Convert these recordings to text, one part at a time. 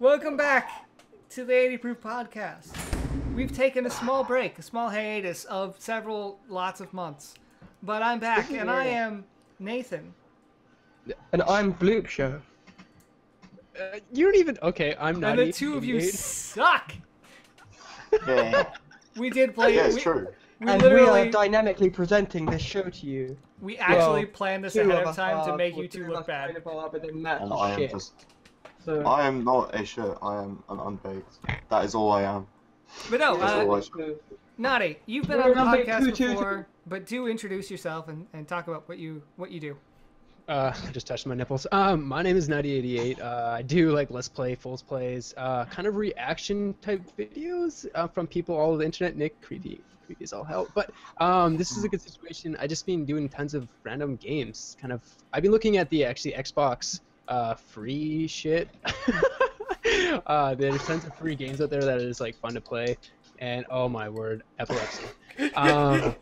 Welcome back to the 80 Proof Podcast. We've taken a small break, a small hiatus of several lots of months. But I'm back, and I am Nathan. And I'm Bloop Show. Uh, you don't even. Okay, I'm not. And the two of you suck! Yeah, We did play yeah, it's we, true. We and we are dynamically presenting this show to you. we actually well, planned this ahead of of us time to make you two two look bad. are, but then Matt And I am shit. Just. So, I am not a shirt. I am an unbaked. That is all I am. But no, That's uh, all I- you've been You're on the an unbaked podcast too, too, before, but do introduce yourself and, and talk about what you what you do. Uh, I just touched my nipples. Um, my name is Nody88. Uh, I do like let's play, fulls plays, uh, kind of reaction type videos uh, from people all over the internet. Nick, creepy, creepy as all hell. But um, this is a good situation. I just been doing tons of random games. Kind of, I've been looking at the actually Xbox uh, free shit. uh, there's tons of free games out there that is like fun to play, and oh my word, epilepsy. Um,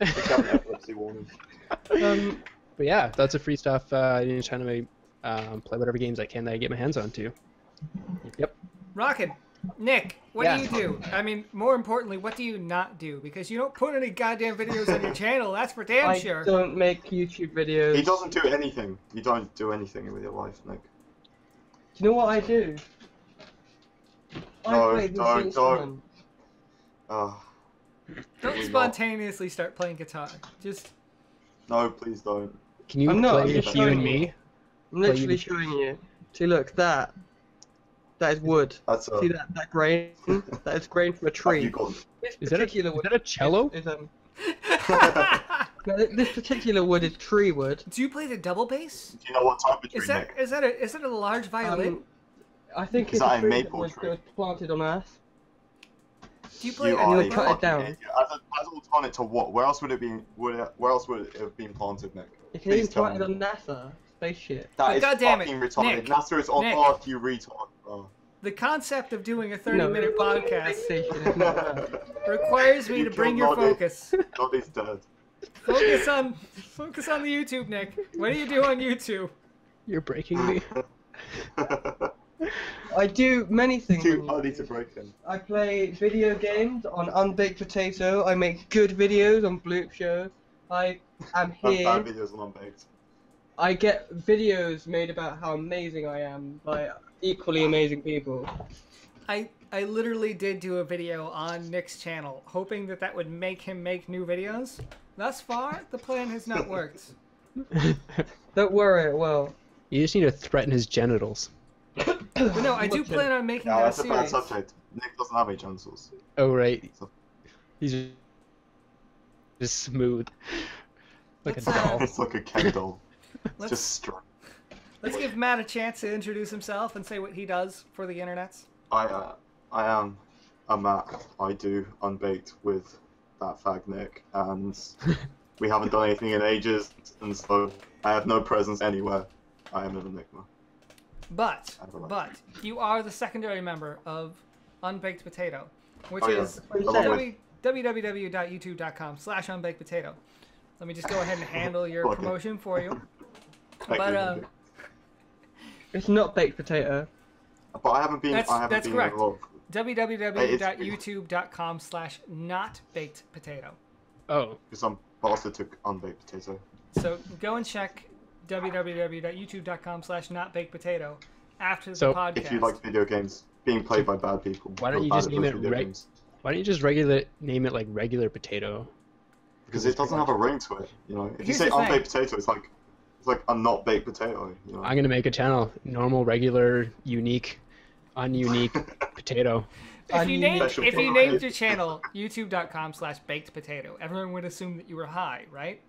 Epilepsy warning. um, but yeah, that's a free stuff. Uh, you know, trying to make, um, play whatever games I can that I get my hands on to. Yep. Rocket, Nick, what Yeah. do you do? I mean, more importantly, what do you not do? Because you don't put any goddamn videos on your channel. That's for damn I sure. don't make YouTube videos. He doesn't do anything. You don't do anything with your life, Nick. Do you know what I do? I No, play this don't, instrument. Uh, Don't Really not. spontaneously start playing guitar. Just no, please don't. Can you I'm not, play I'm you and me? I'm literally you- showing you. See, look, that. That is wood. That's a. See that, that grain? that is grain from a tree. got? This Is that a, particular is that a cello? is, um, this particular wood is tree wood. do you play the double bass? Do you know what type of tree, Is that Nick? is that a is that a large violin? Um, I think Is it's that a a tree that maple was, tree? that was planted on Earth. do you play? You a- are you a cut it fucking down. idiot. As, a, as alternate to what? Where else would it be? Would it, where else would it have been planted, Nick? It's Please even tell planted on NASA spaceship. That But is goddamn it, fucking retarded. Nick, NASA is on Nick. Earth, you retard. Oh. the concept of doing a 30 no, minute podcast station is not Earth. requires me You to bring your Noddy. focus. God is dead. Focus on focus on the YouTube, Nick. What do you do on YouTube? You're breaking me. I do many things. Too on early YouTube. to break him. I play video games on Unbaked Potato. I make good videos on Bloop Show. I am That's here. bad videos on unbaked. I get videos made about how amazing I am by equally amazing people. I I literally did do a video on Nick's channel, hoping that that would make him make new videos. Thus far, the plan has not worked. Don't worry, it will. you just need to threaten his genitals. No, I do plan on making Yeah, that a that's a bad subject. Nick doesn't have any genitals. Oh right. So- He's just smooth. Like Let's, a uh, doll. it's like a Ken doll. Just straight. Let's give Matt a chance to introduce himself and say what he does for the internets. I, uh, I am a Matt. I do unbaked with that fag Nick, and we haven't done anything in ages, and so I have no presence anywhere. I am an enigma. But I don't know. but you are the secondary member of Unbaked Potato, which Oh, yeah. is What you Along said. with- w- www.youtube.com slash unbaked potato. Let me just go ahead and handle your promotion for you. But you, um, Nick. It's not baked potato. but I haven't been. that's- I haven't that's been correct. in a lot of- www.youtube.com slash not baked potato. Oh. Because I'm bastard took unbaked potato. So go and check www.youtube.com slash not baked potato after the So, podcast. If you like video games being played by bad people, Why don't you're you bad just name it reg- Why don't you just regular name it like regular potato? Because it doesn't have a ring to it. You know, if you say the thing. unbaked potato, it's like it's like a not baked potato. You know. I'm gonna make a channel. Normal, regular, unique, ununique potato. If you named Special if you named your channel youtube.com slash baked potato, everyone would assume that you were high, right?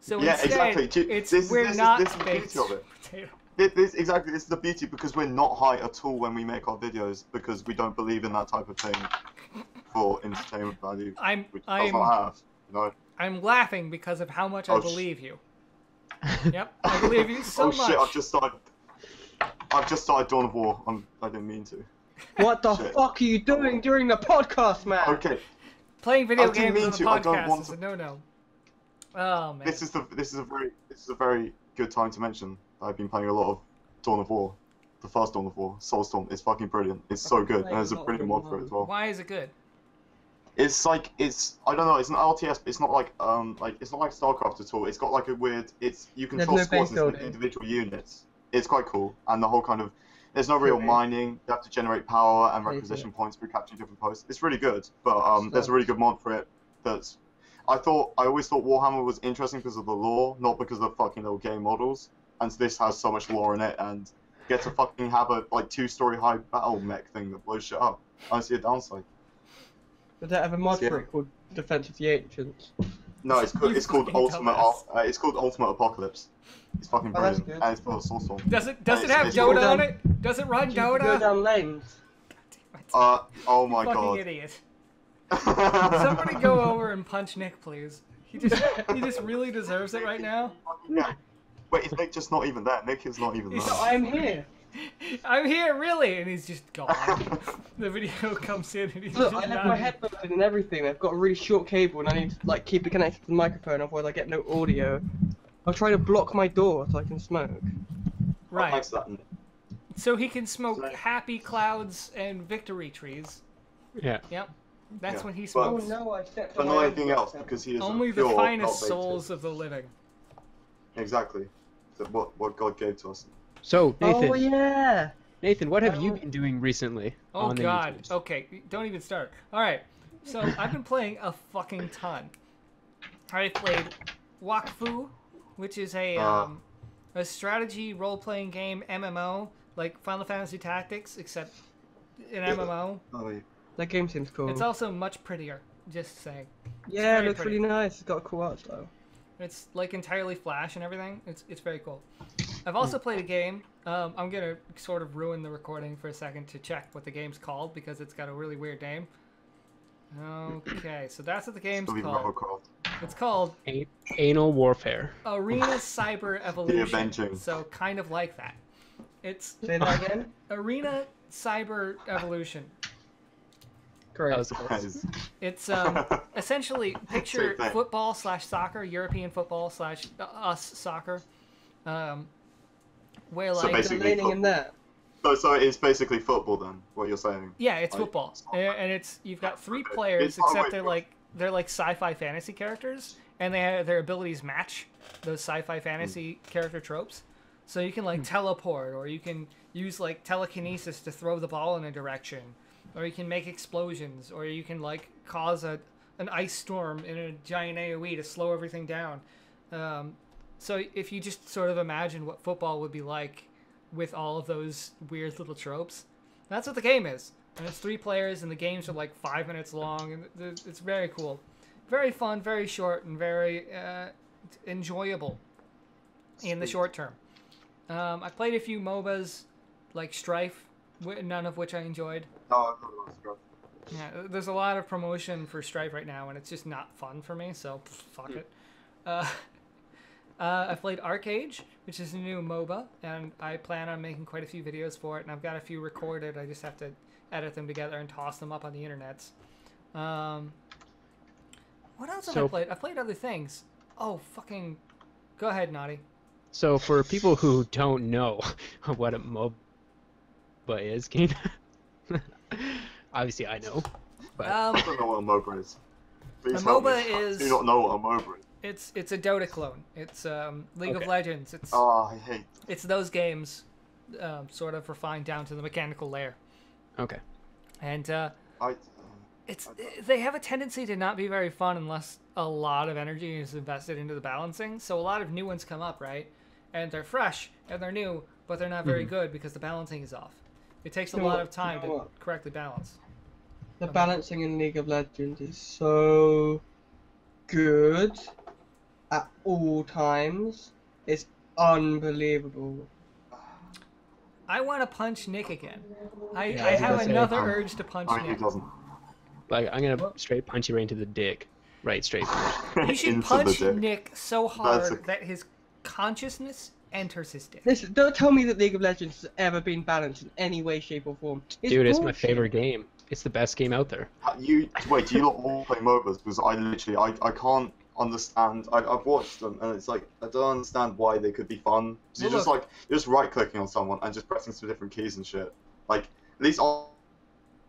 So Yeah, instead, exactly. It's this we're this not this is the baked beauty of it. potato. This, this exactly this is the beauty because we're not high at all when we make our videos because we don't believe in that type of thing for entertainment value, I'm I'm not have. You know. I'm laughing because of how much I Oh, sh- believe you. Yep, I believe you so oh much. shit! I've just started. I've just started Dawn of War. I'm, I didn't mean to. What the Shit. fuck are you doing during the podcast, man? Okay, Playing video I didn't games mean on the to, I don't podcast want is to- a no-no. Oh man. this is the this is a very this is a very good time to mention that I've been playing a lot of Dawn of War, the first Dawn of War, Soulstorm, is fucking brilliant. It's so good, and there's a brilliant mod for it as well. Why is it good? It's like it's I don't know. It's an RTS, but it's not like um like it's not like StarCraft at all. It's got like a weird. It's you There's control no squads individual units. It's quite cool, and the whole kind of there's no real mining. You have to generate power and requisition points for capturing different posts. It's really good, but um there's a really good mod for it. That's I thought I always thought Warhammer was interesting because of the lore, not because of the fucking little game models. And this has so much lore in it, and get to fucking have a like two story high battle mech thing that blows shit up. I see a downside. Does that have a mod Yeah. for it called Defense of the Ancients? No, it's called, it's called Ultimate. dumbass. Uh, it's called Ultimate Apocalypse. It's fucking Oh, brilliant, good. and it's full of Soulstorm. Does it does it have it's Dota all on done. it? Does it run You can go down lanes. Uh, oh my Fucking god. idiot. Somebody go over and punch Nick, please. He just he just really deserves it right now. Yeah. Wait, is Nick just not even there? Nick is not even there. He's So I'm here. I'm here, really, and he's just gone. the video comes in and he's Look, just I left not- my headphones in and everything. I've got a really short cable and I need to like keep it connected to the microphone, otherwise I get no audio. I'm trying to block my door so I can smoke. Right. Thanks for that, Nick. So he can smoke Right. happy clouds and victory trees. Yeah. Yep. That's Yeah. when he But- smokes. Oh no, I stepped But on anything else, because he is a Only the pure finest souls of the living. Exactly. What what God gave to us. So Nathan, Oh yeah. Nathan, what have you Oh. been doing recently? Oh on god. YouTubes? Okay, don't even start. Alright. So I've been playing a fucking ton. I played Wakfu, which is a Ah. um a strategy role playing game MMO, like Final Fantasy Tactics, except an MMO. Oh, yeah. That game seems cool. It's also much prettier, just saying. yeah, it looks pretty. really nice. It's got a cool art style. It's like entirely flash and everything. It's it's very cool. I've Hmm. also played a game. Um, I'm gonna sort of ruin the recording for a second to check what the game's called because it's got a really weird name. Okay, so that's what the game's Still be called. It's called A- anal warfare. Arena Cyber Evolution. the Avenging. So kind of like that. It's Say that again. Arena Cyber Evolution. Great. That was That is- It's um, essentially picture football slash soccer, European football slash uh, us soccer, um, where So basically- You're leaning in there. so so it's basically football then. What you're saying? yeah, it's Like, football, it's and it's you've got three Okay. players except they're football. like they're like sci-fi fantasy characters, and they have, their abilities match those sci-fi fantasy character tropes. So you can like teleport, or you can use like telekinesis to throw the ball in a direction, or you can make explosions, or you can like cause a an ice storm in a giant AOE to slow everything down. Um, so if you just sort of imagine what football would be like with all of those weird little tropes, that's what the game is. And it's three players, and the games are like five minutes long, and it's very cool, very fun, very short, and very uh, enjoyable in the short term. Um, I played a few MOBAs like Strife, none of which I enjoyed. Got lots of. Yeah, there's a lot of promotion for Strife right now, and it's just not fun for me. So pff, fuck it. Uh, uh, I played Arcade, which is a new MOBA, and I plan on making quite a few videos for it. And I've got a few recorded. I just have to edit them together and toss them up on the internets. Um, what else have I played? I played other things. Oh fucking, go ahead, Naughty. So for people who don't know what a MOBA is, Kane, obviously I know, but Um, I don't know what a MOBA is. Please A help me. MOBA I is- do not know what a MOBA is. It's it's a Dota clone. It's um, League of Legends. It's Oh, I hate. it's those games, um, sort of refined down to the mechanical layer. okay. And uh, I. it's they have a tendency to not be very fun unless a lot of energy is invested into the balancing. So a lot of new ones come up, right? And they're fresh and they're new, but they're not very good because the balancing is off. It takes a You know lot what- of time you know to what? correctly balance. The balancing in League of Legends is so good at all times. It's unbelievable. I want to punch Nick again. I, Yeah, I I have gonna say, another um, urge to punch I Nick. he doesn't. Like I'm gonna straight punch you right into the dick, right straight. first. You should punch. Nick so hard a- that his consciousness enters his dick. Listen, don't tell me that League of Legends has ever been balanced in any way, shape, or form. It's Dude, it's my favorite game. It's the best game out there. You wait. Do you not all play MOBAs? Because I literally, I, I can't, understand. I, I've watched them, and it's like I don't understand why they could be fun. So you're Well, just like you're just right clicking on someone and just pressing some different keys and shit. Like at least on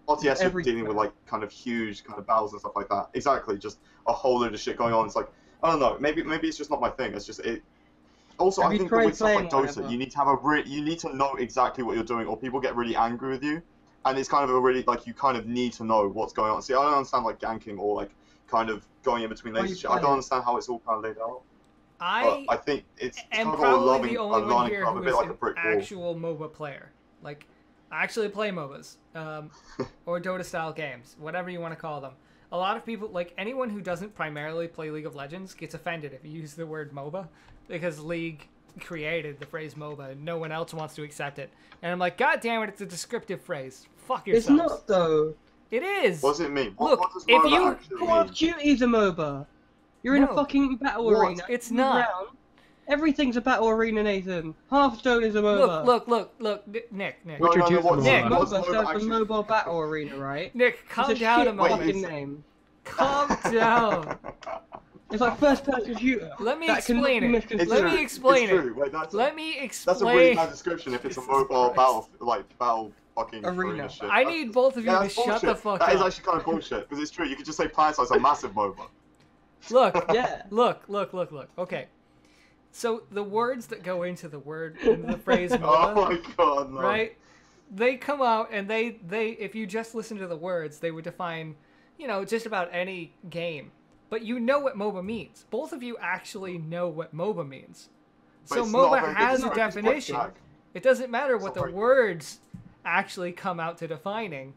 RTS you're dealing with like kind of huge kind of battles and stuff like that. Exactly, just a whole load of shit going on. It's like I don't know. Maybe maybe it's just not my thing. It's just it. Also, Have I think with stuff like Dota, whatever? you need to have a re- you need to know exactly what you're doing, or people get really angry with you. And it's kind of a really like you kind of need to know what's going on. See, I don't understand like ganking or like kind of going in between Are lanes. you and shit. I don't understand how it's all kind of laid out. I But I think it's am kind of a probably loving, the a only one learning here curve, a bit like an a brick wall. actual MOBA player. Like, I actually play MOBAs, um, or Dota style games, whatever you want to call them. A lot of people, like anyone who doesn't primarily play League of Legends, gets offended if you use the word MOBA because League created the phrase MOBA and no one else wants to accept it. And I'm like, God damn it, it's a descriptive phrase. Fuck yourself. It's not though. It is. What does it mean? What, Look, what does if MOBA you- actually Call of mean? Duty's a MOBA. You're in a fucking battle What? arena. It's not. around. Everything's a battle arena, Nathan. Hearthstone is a MOBA. Look, look, look, look, Nick, Nick, No, Witcher no, no, 2 what's- Nick. MOBA. what's MOBA MOBA stands for Mobile Battle Arena, right? Nick, calm it's a down shit a moment. fucking name. Calm down. It's like first person shooter. Let me That explain it. misconstrued. Let me explain it's it. True. Wait, that's, Let me explain. that's a really bad description if it's a mobile battle, like battle fucking Arena. arena, shit. I need both of you yeah, to that's shut the fuck That is up. That is actually kind of bullshit because it's true. You could just say PlanetSide's a massive MOBA. Look, Yeah. look, look, look, look. Okay. So the words that go into the word into the phrase Oh my god, no. right? They come out and they they if you just listen to the words, they would define, you know, just about any game. But you know what MOBA means. Both of you actually know what MOBA means. But So MOBA very has a description. It's quite definition. It doesn't matter what the words actually come out to defining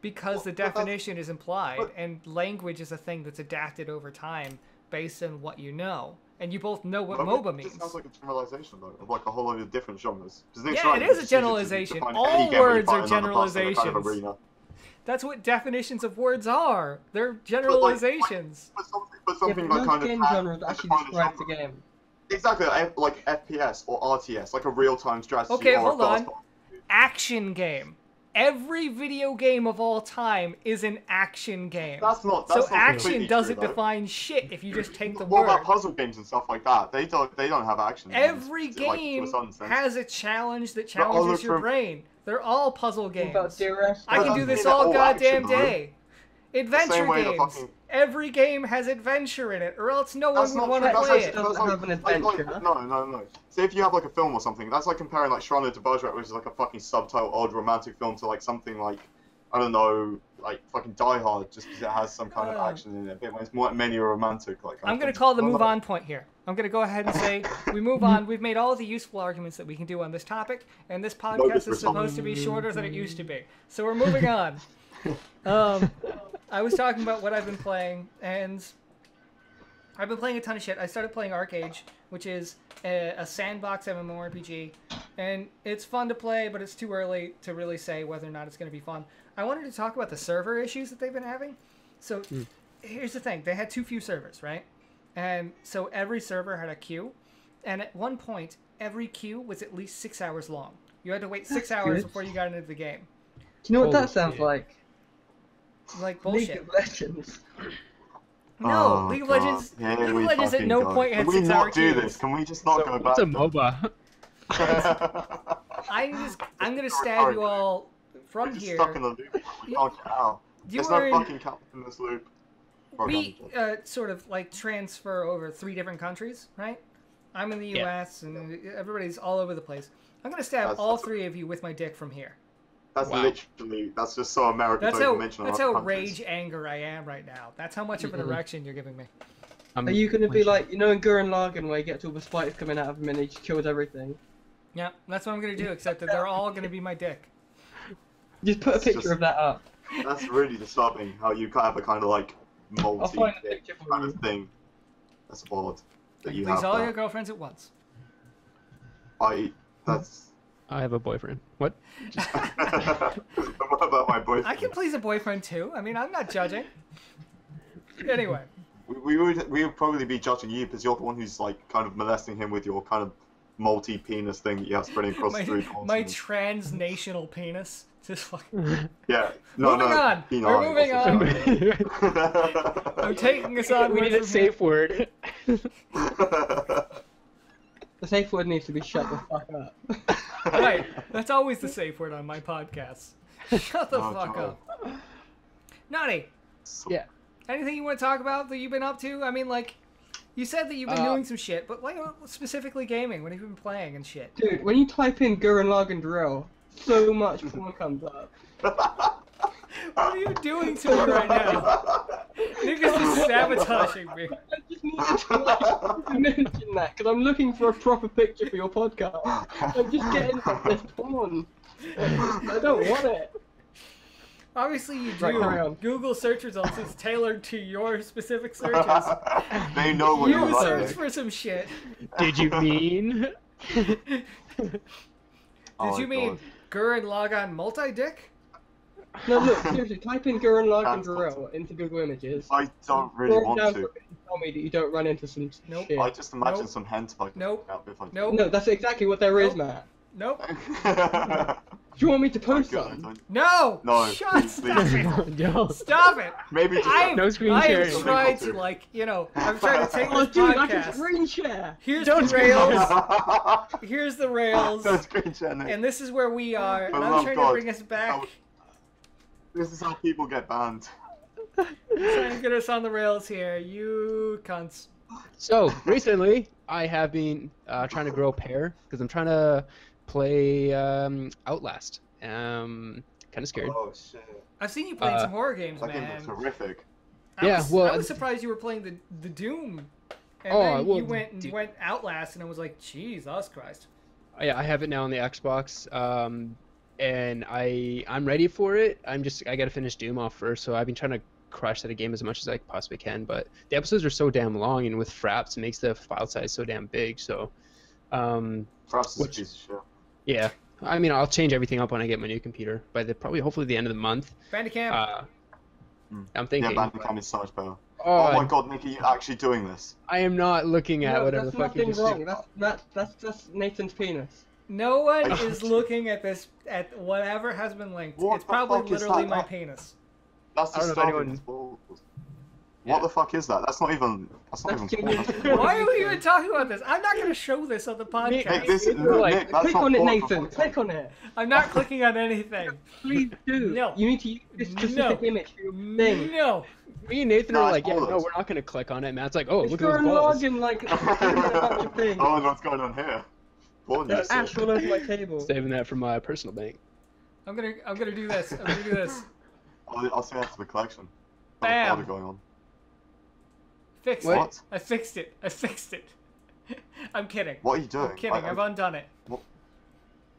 because Well, the but that's- definition is implied but- and language is a thing that's adapted over time based on what you know. And you both know what MOBA MOBA just means. sounds like a generalization though, of like a whole load of different genres. the Yeah, next it a it's easy to generalization. All any game where you words are another person in a kind of generalizations. That's what definitions of words are. They're generalizations. But something, but Yeah, something but like kind of game has- genre that has actually defined a describes the game. Exactly, like, like FPS or RTS, like a real-time strategy. Okay, or a hold on. fast- Action game. Every video game of all time is an action game. That's not. so not action doesn't true, define shit if you just take the What word. about puzzle games and stuff like that? They don't. They don't have action. games, Every like, to a game certain has a challenge that challenges the your brain. They're all puzzle games. about I can do this all all goddamn action, though. day. Adventure way the games. Fucking- Every game has adventure in it, or else no one would want true. to That's play actually it. Doesn't that's like, have an like- like- no, no, no. Say if you have like a film or something, that's like comparing like Cyrano de Bergerac, which is like a fucking subtitle old romantic film, to like something like I don't know, like fucking Die Hard, just because it has some kind of Uh. action in it. But it's more mainly romantic. Like I'm going going to call the move on point here. I'm going to go ahead and say we move on. We've made all the useful arguments that we can do on this topic, and this podcast is supposed to be shorter than it used to be. So we're moving on. Um, I was talking about what I've been playing, and I've been playing a ton of shit. I started playing ArcheAge, which is a, a sandbox MMORPG, and it's fun to play, but it's too early to really say whether or not it's going to be fun. I wanted to talk about the server issues that they've been having. So here's the thing: they had too few servers, right? And so every server had a queue, and at one point, every queue was at least six hours long. You had to wait six That's hours good. before you got into the game. Do you know what Holy that sounds shit. like? Like League bullshit. of Legends. No, Oh, League of God. Legends. Yeah, League of Legends at no go. point had Can we six hour not do queues. this? Can we just not So, go what's a? MOBA? I'm just, I'm gonna stab you all from We're just here. stuck in the loop. We can't get out. You There's no in- fucking captain in this loop. we uh, sort of like transfer over three different countries, right? I'm in the Yeah. U.S. and everybody's all over the place. I'm gonna stab That's- all three of you with my dick from here. That's Wow. literally. That's just so American. That's to how mention that's how countries. rage anger I am right now. That's how much of an Mhm. erection you're giving me. I'm- Are you gonna be like, you know, in Gurren Lagann where you get all the spikes coming out of him and he just kills everything? Yeah, that's what I'm gonna do. Except that they're all gonna be my dick. Just put a It's picture just- of that up. That's really disturbing. How you kind of have a kind of like multi I'll a picture kind you. of thing. That's odd. That you Please have all that. your girlfriends at once. I. That's. I have a boyfriend. What? what about my boyfriend? I can please a boyfriend too. I mean, I'm not judging. Anyway, We, we would we would probably be judging you because you're the one who's like kind of molesting him with your kind of multi-penis thing that you have spreading across my, three my continents. transnational penis. Just fuck. yeah. No, moving no. on. penile, We're moving on. I'm taking us on. we need a safe word. The safe word needs to be shut the fuck up. Right. That's always the safe word on my podcast. Shut the Oh, fuck God. up. Naughty. Yeah. Anything you want to talk about that you've been up to? I mean, like, you said that you've been Uh, doing some shit, but like specifically gaming. What have you been playing and shit? Dude, when you type in Gurren Lagann drill, so much porn comes up. What are you doing to me right now? Niggas is just sabotaging me. I just needed to, like, mention that because I'm looking for a proper picture for your podcast. I'm just getting this porn. I don't want it. Obviously, you Right, do. carry on. Google search results is tailored to your specific searches. they know what you You like. You search for some shit. Did you mean? Did Oh you mean God. Gurren Lagann multi-dick? No, look, seriously, type in Gurren Lagann That's into Google Images. I don't really want to. for a bit and Tell me that you don't run into some Nope. shit. I just imagine Nope. some hentai. Nope. Out Nope. No, that's exactly what there is, Nope. Matt. Nope. Do you want me to post God, some? No. No, Shut. please, Stop please. it. no. Stop it. Maybe just I No screen I sharing. am trying to like you know I'm trying to take Oh, this dude, I can screen share. Here's Don't the screen rails. Here's the rails. Don't screen share, Nick. And this is where we are. And For I'm love trying God. to bring us back. This is how people get banned. trying to get us on the rails here. You cunts. So recently, I have been uh, trying to grow pair because I'm trying to play um, Outlast. Um, kind of scared. Oh shit. I've seen you playing Uh, some horror games, That game man. looks horrific. I Yeah, was, well, I was surprised you were playing the the Doom. And Oh, then well, you went and do- went Outlast, and I was like, Jesus Christ. Yeah, I have it now on the Xbox, um, and I I'm ready for it. I'm just I gotta finish Doom off first, so I've been trying to crush that game as much as I possibly can. But the episodes are so damn long, and with Fraps, it makes the file size so damn big. So, um, Perhaps it's a Which- piece of shit. yeah, I mean I'll change everything up when I get my new computer by the probably hopefully the end of the month. Bandicam. Uh, Hmm. I'm thinking. Yeah, thinking. Bandicam is so much better. oh, Oh, my god, Nick, are you actually doing this? I am not looking at no, whatever the fuck you nothing just wrong. That's, that's, that's just Nathan's penis. No one is looking at this at whatever has been linked. What it's probably literally my Oh. penis. That's the know if starting anyone- balls. Yeah. What the fuck is that? That's not even. That's not That's even. porn, Why are we even talking about this? I'm not going to show this on the podcast. Nick, this is It's like- Nick, that's Click on it, Nathan. Click on it. I'm not clicking on anything. Please do. No. You need to use this specific No. image for your thing. No. Me and Nathan No, are like, yeah, no, we're not gonna click on it. Matt's like, oh, It's look at those balls. Lagann, like, doing a bunch of things. Oh, what's going on here? Porn There's ash said. over my table. Saving that for my personal bank. I'm gonna I'm gonna do this. I'm gonna do this. I'll, I'll say that to the collection. Bam. What's going on? Fixed What? it. I fixed it. I fixed it. I'm kidding. What are you doing? I'm kidding. I- I- I've undone it. What?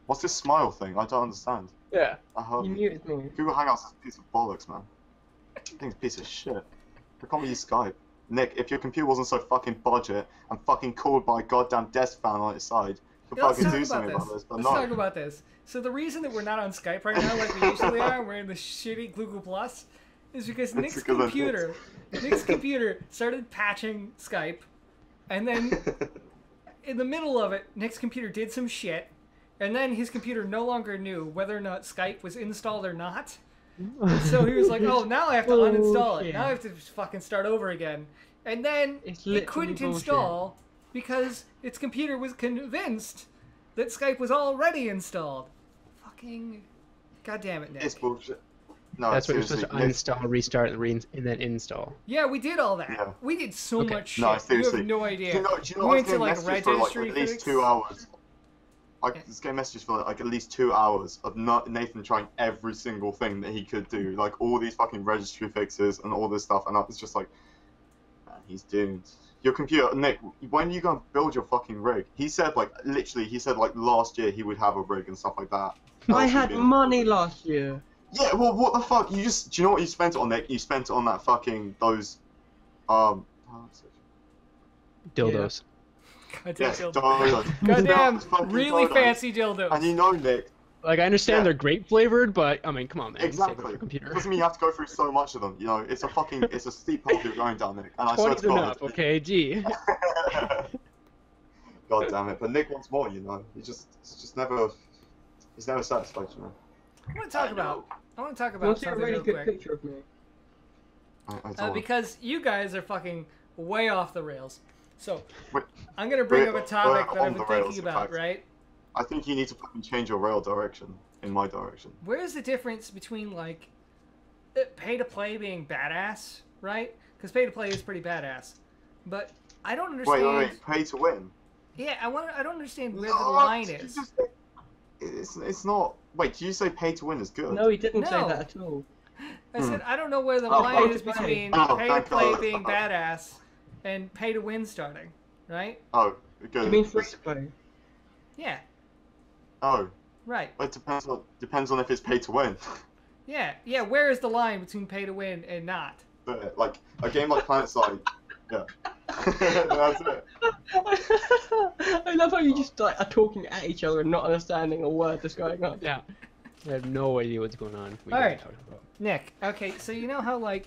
what's this smile thing? I don't understand. Yeah. I heard You muted me. Google Hangouts is a piece of bollocks, man. I think a piece of shit. I can't use Skype. Nick, if your computer wasn't so fucking budget and fucking called by a goddamn desk fan on its side, you could Yeah, let's talk about this. about this, but Let's no. talk about this. So the reason that we're not on Skype right now, like we usually are, we're in the shitty Google Plus, is because Nick's because computer, Nick's computer started patching Skype, and then in the middle of it, Nick's computer did some shit, and then his computer no longer knew whether or not Skype was installed or not. So he was like, "Oh, now I have to uninstall it. Now I have to fucking start over again." And then It's it couldn't bullshit. install because its computer was convinced that Skype was already installed. Fucking goddamn it, Nick. It's bullshit. No, That's what you're supposed to Nick, uninstall, restart, and, re- and then install. Yeah, we did all that. Yeah. We did so Okay. much shit. No, you have no idea. Do you know, do you know we I went was to like messages for like registry at least fix. two hours. I Yeah. was getting messages for like at least two hours of not Nathan trying every single thing that he could do, like all these fucking registry fixes and all this stuff, and I was just like, man, he's doomed. Your computer, Nick. When are you gonna build your fucking rig? He said like literally, he said like last year he would have a rig and stuff like that. I had he'd been- money last year. Yeah, well, what the fuck? You just, do you know what you spent it on, Nick? You spent it on that fucking those, um, what's it? Dildos. Goddamn, yes, dildos. Goddamn, Those really dildos. fancy dildos. And you know, Nick, Like I understand Yeah. they're grape flavored, but I mean, come on, man. Save it exactly. for computer. Doesn't mean you have to go through so much of them. You know, it's a fucking, it's a steep path you're going down, Nick. And I swear Twenty's to God, enough, okay? Gee. God damn it! But Nick wants more, you know. He just, it's just never, he's never satisfied, you know. I want to talk I about. I want to talk I about want to see a something really real good quick. picture of me. I, I Uh, because you guys are fucking way off the rails. So Wait. I'm gonna bring up a topic that I've been the rails, thinking about, right? I think you need to fucking change your rail direction in my direction. Where's the difference between like uh, pay to play being badass, right? Because pay to play is pretty badass, but I don't understand. wait, wait, pay to win. Yeah, I want. I don't understand where the line is. just- It's, it's not. Wait, do you say pay to win is good? No, he didn't say that at all. I said I don't know where the Oh, line is play. between Oh, pay to play God. being badass and pay to win starting, right? Oh, good. You mean free to play? Yeah, Oh, right. it depends on depends on if it's pay to win. Yeah, yeah. Where is the line between pay to win and not? but like a game like PlanetSide, yeah. That's it. I love how you just like are talking at each other and not understanding a word that's going on. Yeah. I have no idea what's going on. We All gotta right. talk about. Nick, okay, so you know how like,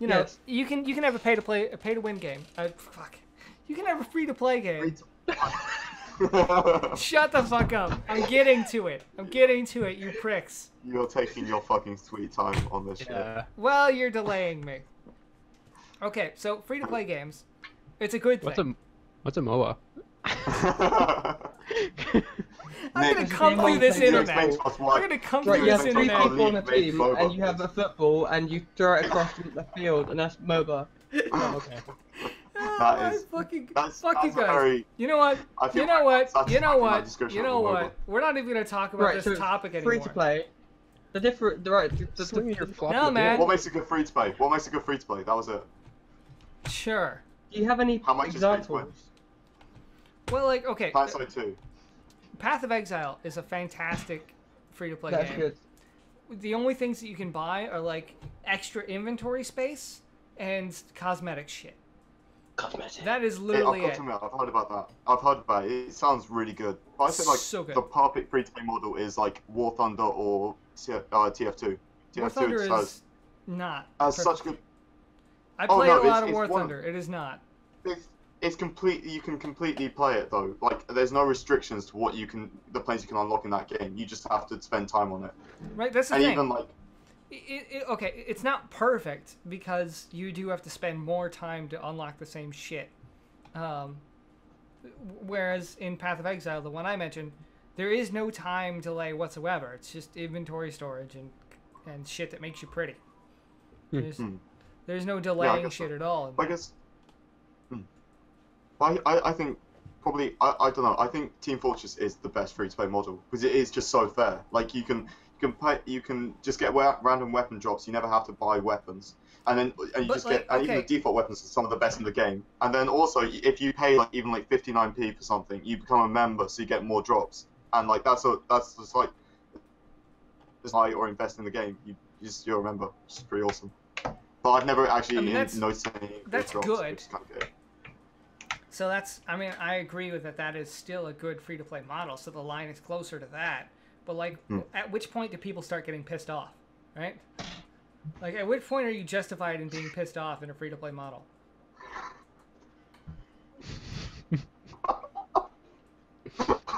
you know, Yes. you can you can have a pay to play a pay to win game. Uh, fuck, you can have a free to play game. Shut the fuck up! I'm getting to it. I'm getting to it, you pricks. You're taking your fucking sweet time on this Yeah. Well, you're delaying me. Okay, so free to play games, it's a good What's thing. a what's a MOA? I'm Nick, gonna come game through this play- internet. Explain to us why- I'm gonna come Right, through you this have three internet. people on a Make team, MOBA. and you have a football, and you throw it across the field, and that's MOBA. Oh, okay. That I is- fucking That's, fuck you that's a guys. very. You know what? I feel You know like what? You know what? You know what? MOBA. We're not even gonna talk about Right, this so topic anymore. free to play. The different, the right, the, the, Sling your the, No, man. What makes a good free to play? What makes a good free to play? That was it. Sure. do you have any How much is free to examples? Well, like okay, PlanetSide 2. Path of Exile is a fantastic free to play game. That's game. good. The only things that you can buy are like extra inventory space and cosmetic shit. Cosmetic. That is It, I've literally it. I've heard about that. I've heard about it. It sounds really good. But I think like So good. the perfect free to play model is like War Thunder or T- uh, TF2. War TF2 Thunder has, is not. has perfect. such good. I Oh, no, a lot it's- of it's War one- Thunder. It is not. It's, it's completely. You can completely play it though. Like there's no restrictions to what you can, the planes you can unlock in that game. You just have to spend time on it. Right. That's the and thing. even like It, it, okay, it's not perfect because you do have to spend more time to unlock the same shit. Um, whereas in Path of Exile, the one I mentioned, there is no time delay whatsoever. It's just inventory storage and and shit that makes you pretty. Hmm. There's, Hmm. there's no delaying guess shit so. at all. I that. guess. Hmm. I, I, I think probably I, I don't know. I think Team Fortress is the best free to play model because it is just so fair. Like you can you can pay, you can just get random weapon drops. You never have to buy weapons, and then and you But, just like, get and even the default weapons are some of the best in the game. And then also if you pay like even like 59p for something, you become a member, so you get more drops. And like that's a that's just like just buy or invest in the game. You you just you're a member, which is pretty awesome. But I've never actually I mean, that's- noticed any that's drops, good. Kind of good. So that's, I mean, I agree with that. That is still a good free to play model. So the line is closer to that. But like, Hmm. at which point do people start getting pissed off, right? Like, at which point are you justified in being pissed off in a free to play model?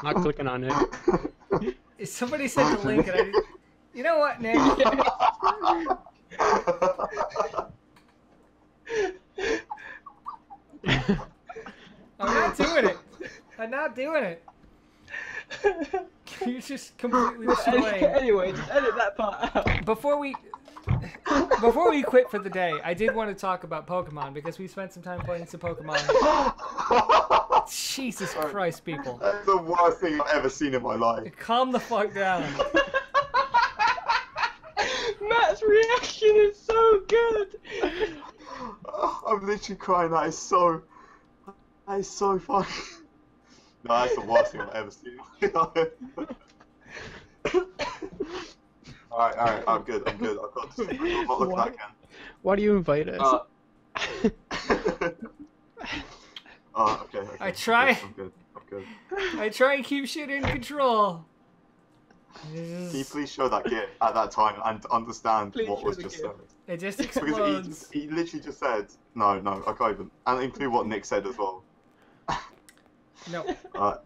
Not clicking on it. Is somebody sent the link and I, you know what, Nick? I'm not doing it. I'm not doing it. You're just completely swaying. anyway, just edit that part out. Before we before we quit for the day, I did want to talk about Pokemon because we spent some time playing some Pokemon. Jesus Christ, people. That's the worst thing I've ever seen in my life. Calm the fuck down. Matt's reaction is so good. I'm literally crying. That is so. That is so funny. No, that's the worst thing I've ever seen in my life. alright, alright, I'm good, I'm good. I've got this. I'm not looking at Why do you invite us? Uh, oh, okay, okay. I try. I'm good, I'm good. I try and keep shit in control. Can you please show that gif at that time and understand Please what was just gif. said? It just Because he, explodes. he literally just said, no, no, I can't even. And include what Nick said as well. No, Uh,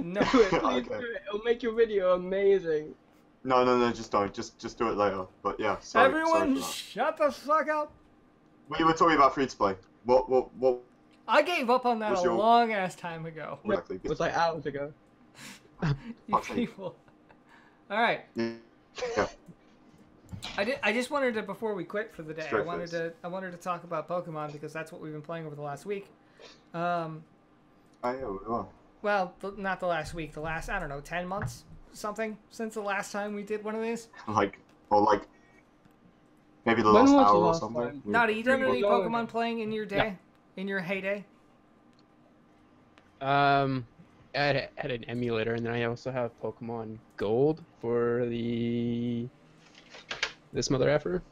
no. It, please Okay. do it. It'll make your video amazing. no, no, no, just don't. Just, just do it later. But yeah, sorry. Everyone, sorry shut the fuck up. We were talking about free to play. What, what, what I gave up on that a your- long ass time ago. exactly? It was like hours ago. You people. All right. Yeah. I did. I just wanted to before we quit for the day. I wanted face. to. I wanted to talk about Pokemon because that's what we've been playing over the last week. Um, Oh, yeah, we were. Well, th- not the last week. The last I don't know, ten months, something since the last time we did one of these. Like, or like, maybe the When last was the hour or last something. time? We- Nada, you done any Pokemon playing in your day, in your heyday? Um, I had, had an emulator, and then I also have Pokemon Gold for the this mother effer.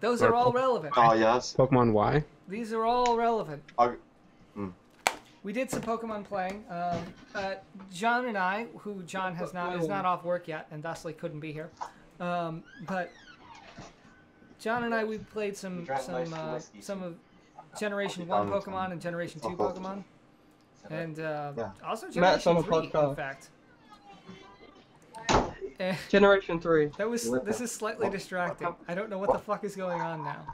Those Or are all Po- relevant. Oh yes. Pokemon Y. These are all relevant. I. We did some Pokemon playing. Um, uh, John and I, who John has not is not off work yet, and thusly couldn't be here. Um, but John and I, we played some some uh, some of Generation One Pokemon and Generation Two Pokemon, and uh, Yeah. also Matt's on Generation the Three, in fact. Eh, Generation 3. that was this is slightly distracting. I don't know what the fuck is going on now.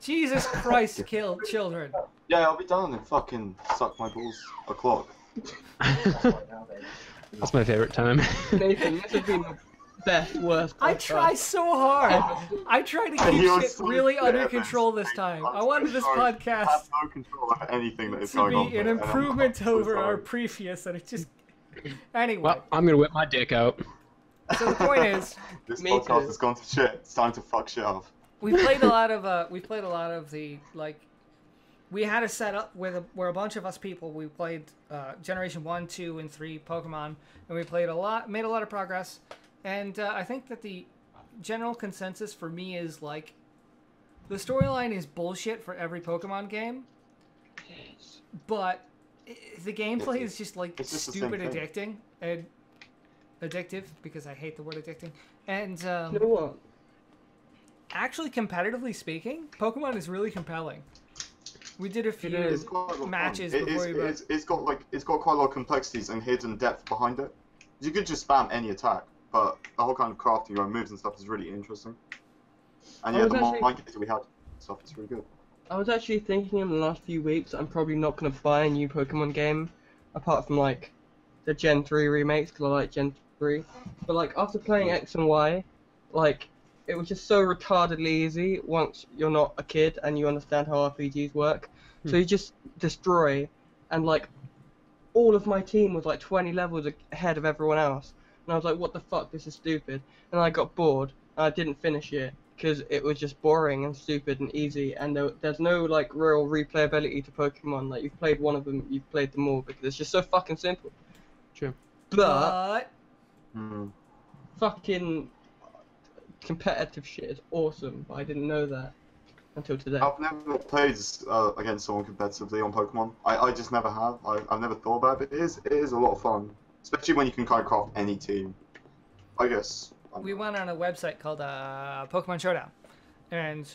Jesus Christ, kill children. Yeah, I'll be done and fucking suck my balls o'clock. That's my favorite time. Nathan, this has been the best, worst. I podcast try so hard. I try to keep he shit so really under this. control this time. I'm wanted this sorry. I podcast have no control over anything that is to going on. be here, an and I'm improvement so over our previous, and it just. Anyway, well, I'm gonna whip my dick out. so the point is, This Me podcast too. has gone to shit. It's time to fuck shit up. we played a lot of uh, we played a lot of the like. We had a setup with a, where a bunch of us people we played uh, Generation One, Two, and Three Pokemon, and we played a lot, made a lot of progress, and uh, I think that the general consensus for me is like, the storyline is bullshit for every Pokemon game, but the gameplay is just like It's just stupid addicting and addictive because I hate the word addicting. And um, You know what? actually, competitively speaking, Pokemon is really compelling. We did a few. is. It's quite a lot of Matches fun. It before is- you it's, it's got like it's got quite a lot of complexities and hidden depth behind it. You could just spam any attack, but the whole kind of crafting your own moves and stuff is really interesting. And yeah, the actually- mind games that we had stuff is really good. I was actually thinking in the last few weeks I'm probably not going to buy a new Pokemon game, apart from like the Gen 3 remakes because I like Gen 3. But like after playing X and Y, like it was just so retardedly easy once you're not a kid and you understand how RPGs work. So you just destroy, and like all of my team was like 20 levels ahead of everyone else. And I was like, what the fuck, this is stupid. And I got bored, and I didn't finish it because it was just boring and stupid and easy, and there, there's no like real replayability to Pokemon. Like you've played one of them, you've played them all because it's just so fucking simple. True. But but Mm. fucking competitive shit is awesome. But I didn't know that until today. I've never played uh, against someone competitively on Pokemon. I, I just never have. I, I've never thought about it. It is it is a lot of fun, especially when you can kind of craft any team. I guess. we went on a website called uh, Pokemon Showdown, and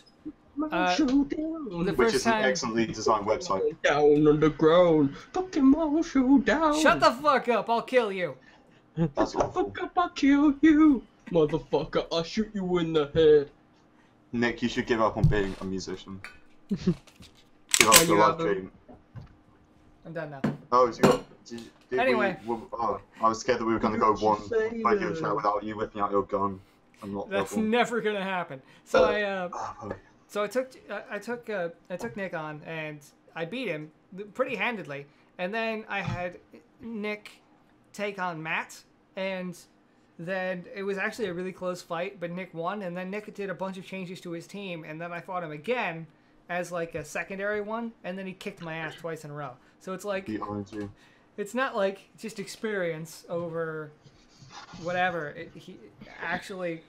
uh, Showdown. the Which first is an excellently designed website. Down on the ground. Pokemon Showdown. shut the fuck up! I'll kill you. That's Fuck up, I'll kill you. Motherfucker, I'll shoot you in the head. Nick, you should give up on being a musician. give up Can your life dream. I'm done now. Oh, you got. Did, did Anyway. We, we- oh, I was scared that we were going to go What did you one say radio chat without you whipping out your gun. I'm not. That's level. never gonna happen. So I uh, Oh, so I took I I took uh, I took Nick on and I beat him pretty handedly, and then I had Nick take on Matt, and then it was actually a really close fight, but Nick won, and then Nick did a bunch of changes to his team, and then I fought him again as like a secondary one, and then he kicked my ass twice in a row. So it's like it's not like just experience over whatever. It, he actually,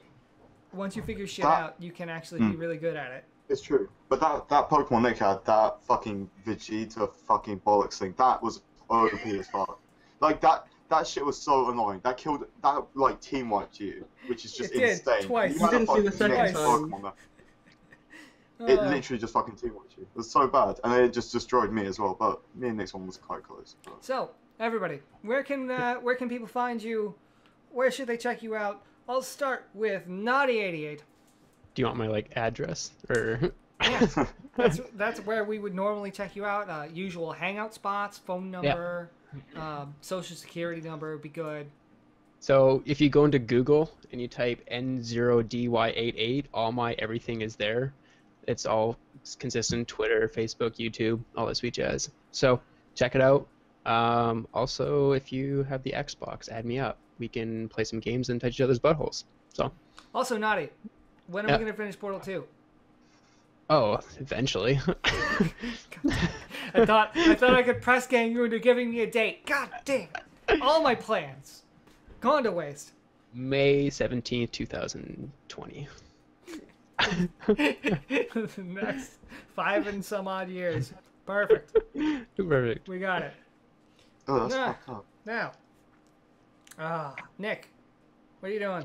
once you figure shit That- out, you can actually be Hmm. really good at it. It's true. But that that Pokemon Nick had, that fucking Vegeta fucking bollocks thing, that was OP as fuck. Like that that shit was so annoying. That killed that like team wiped you, which is just It did, insane. twice. You You didn't see the second time. Pokemon there. It Uh, literally just fucking teamworked you. It was so bad, and it just destroyed me as well. But me and Nick's one was quite close. But... So, everybody, where can uh, where can people find you? Where should they check you out? I'll start with Nody88. Do you want my like address or? Yeah, that's that's where we would normally check you out. Uh, usual hangout spots, phone number, um, social security number would be good. So if you go into Google and you type N0DY88, all my everything is there. It's all consistent Twitter, Facebook, YouTube, all that sweet jazz. So check it out. Um, also, if you have the Xbox, add me up. We can play some games and touch each other's buttholes. So, Also, Naughty, when are Yeah. we gonna finish Portal Two? oh, eventually. I thought I thought I could press gang you into giving me a date. God damn! All my plans gone to waste. May 17th, 2020. next five and some odd years. Perfect. Perfect. We got it. Oh, that's Nah. Now, ah, Nick, what are you doing?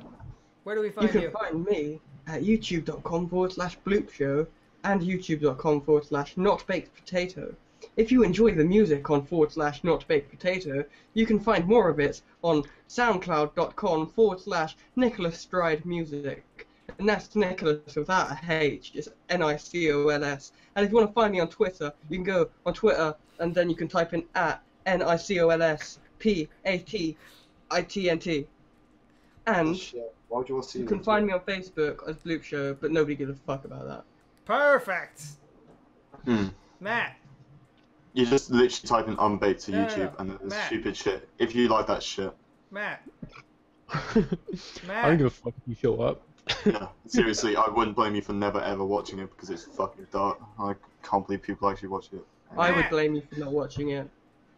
Where do we find You find can you? find me at youtube.com forward slash bloop show and youtube.com forward slash not baked potato. If you enjoy the music on forward slash not baked potato, you can find more of it on soundcloud.com forward slash Nicholas Stride Music. And that's Nicholas without a H, just N I C O L S. And if you want to find me on Twitter, you can go on Twitter and then you can type in at N I C O L S P A T I T N T. And Shit. Why would you want to see you can find me on Facebook as Bloop Show, but nobody gives a fuck about that. Perfect. Hmm. Matt, You just literally type in unbaked to No, no, YouTube no. and it's Matt. stupid shit. If you like that shit, Matt, I Matt. don't give a fuck if you show up. yeah, seriously, I wouldn't blame you for never ever watching it because it's fucking dark. I can't believe people actually watch it. I would blame you for not watching it.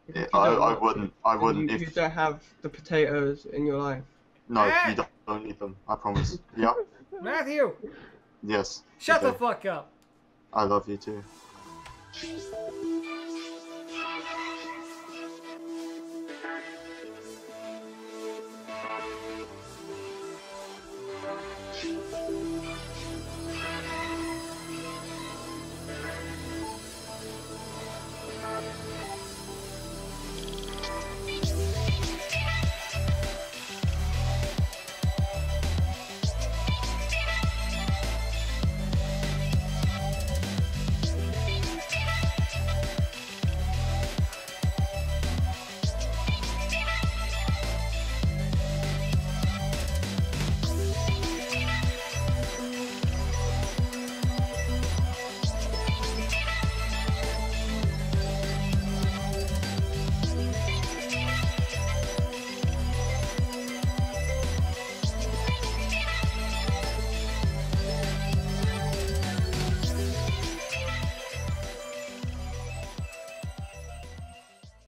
If Yeah, I, I wouldn't. it, I wouldn't You, if you don't have the potatoes in your life. no, Matt. you don't, don't need them. I promise. Yeah. Matthew, Yes. shut the fuck up. I love you too.